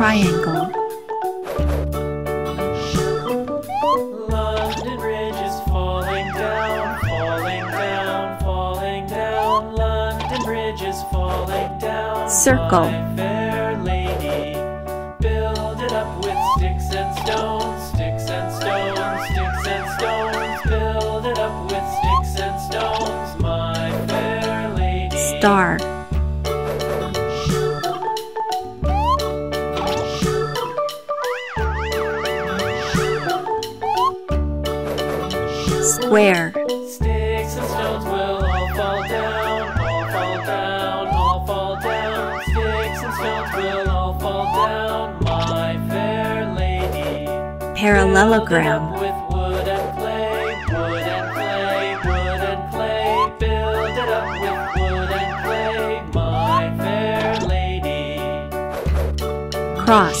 triangle, London Bridge is falling down, falling down, falling down. London Bridge is falling down. Circle. My fair lady, build it up with sticks and stones, sticks and stones, sticks and stones. Build it up with sticks and stones, my fair lady. star, square, Sticks and stones will all fall down, all fall down, all fall down. Sticks and stones will all fall down, my fair lady. parallelogram, Build it up with wood and clay, wood and clay, wood and clay. Build it up with wood and clay, my fair lady. cross,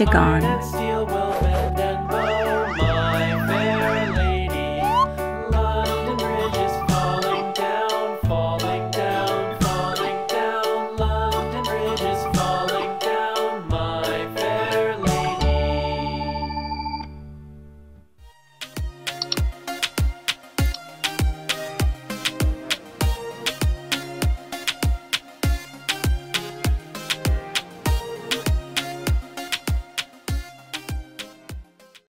will